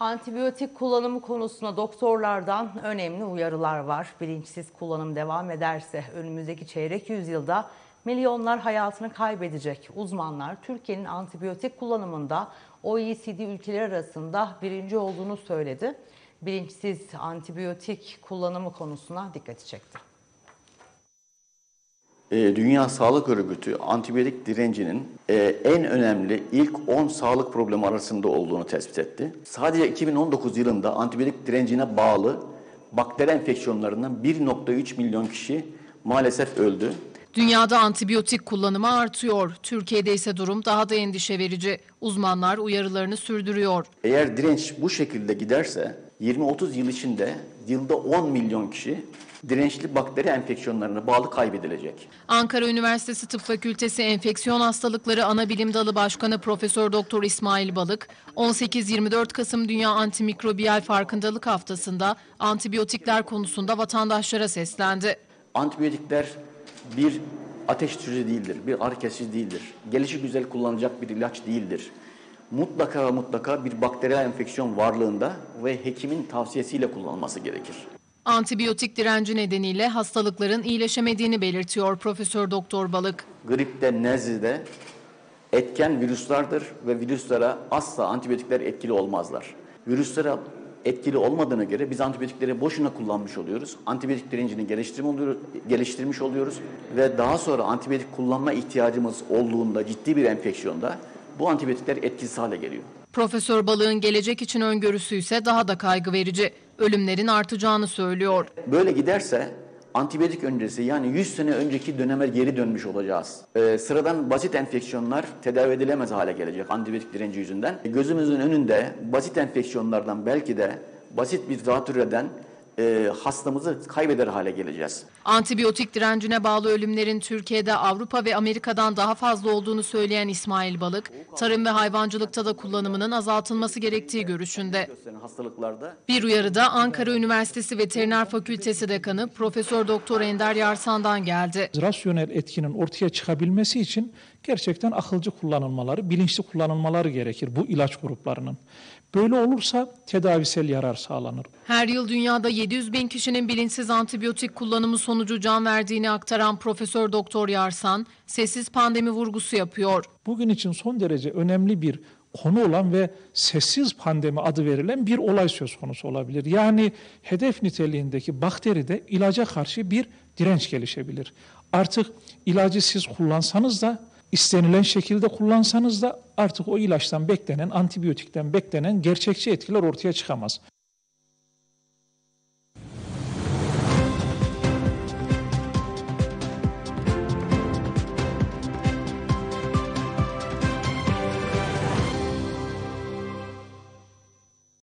Antibiyotik kullanımı konusunda doktorlardan önemli uyarılar var. Bilinçsiz kullanım devam ederse önümüzdeki çeyrek yüzyılda milyonlar hayatını kaybedecek. Uzmanlar Türkiye'nin antibiyotik kullanımında OECD ülkeleri arasında birinci olduğunu söyledi. Bilinçsiz antibiyotik kullanımı konusuna dikkati çekti. E, Dünya Sağlık Örgütü antibiyotik direncinin e, en önemli ilk 10 sağlık problemi arasında olduğunu tespit etti. Sadece 2019 yılında antibiyotik direncine bağlı bakteri enfeksiyonlarından 1.3 milyon kişi maalesef öldü. Dünyada antibiyotik kullanımı artıyor. Türkiye'de ise durum daha da endişe verici. Uzmanlar uyarılarını sürdürüyor. Eğer direnç bu şekilde giderse 20-30 yıl içinde yılda 10 milyon kişi dirençli bakteri enfeksiyonlarına bağlı kaybedilecek. Ankara Üniversitesi Tıp Fakültesi Enfeksiyon Hastalıkları Anabilim Dalı Başkanı Profesör Doktor İsmail Balık, 18-24 Kasım Dünya Antimikrobiyal Farkındalık Haftası'nda antibiyotikler konusunda vatandaşlara seslendi. Antibiyotikler bir ateş düşürücü değildir, bir ağrı değildir. Gelişi güzel kullanılacak bir ilaç değildir. Mutlaka ve mutlaka bir bakteriyel enfeksiyon varlığında ve hekimin tavsiyesiyle kullanılması gerekir. Antibiyotik direnci nedeniyle hastalıkların iyileşemediğini belirtiyor Profesör Doktor Balık. Gripte, nezlede etken virüslerdir ve virüslere asla antibiyotikler etkili olmazlar. Virüslere etkili olmadığına göre biz antibiyotikleri boşuna kullanmış oluyoruz. Antibiyotik direncini geliştirmiş oluyoruz ve daha sonra antibiyotik kullanma ihtiyacımız olduğunda ciddi bir enfeksiyonda bu antibiyotikler etkisiz hale geliyor. Profesör Balık'ın gelecek için öngörüsü ise daha da kaygı verici. Ölümlerin artacağını söylüyor. Böyle giderse antibiyotik öncesi yani 100 sene önceki döneme geri dönmüş olacağız. Ee, sıradan basit enfeksiyonlar tedavi edilemez hale gelecek antibiyotik direnci yüzünden. Gözümüzün önünde basit enfeksiyonlardan belki de basit bir zatürreden e, hastamızı kaybeder hale geleceğiz. Antibiyotik direncine bağlı ölümlerin Türkiye'de Avrupa ve Amerika'dan daha fazla olduğunu söyleyen İsmail Balık, tarım ve hayvancılıkta da kullanımının azaltılması gerektiği görüşünde. Bir uyarıda Ankara Üniversitesi Veteriner Fakültesi Dekanı Profesör Doktor Ender Yarsan'dan geldi. Rasyonel etkinin ortaya çıkabilmesi için gerçekten akılcı kullanılmaları, bilinçli kullanılmaları gerekir bu ilaç gruplarının. Böyle olursa tedavisel yarar sağlanır. Her yıl dünyada 700 bin kişinin bilinçsiz antibiyotik kullanımı sonucu can verdiğini aktaran Profesör Doktor Yarsan, sessiz pandemi vurgusu yapıyor. Bugün için son derece önemli bir konu olan ve sessiz pandemi adı verilen bir olay söz konusu olabilir. Yani hedef niteliğindeki bakteride ilaca karşı bir direnç gelişebilir. Artık ilacı siz kullansanız da istenilen şekilde kullansanız da artık o ilaçtan beklenen, antibiyotikten beklenen gerçekçi etkiler ortaya çıkamaz.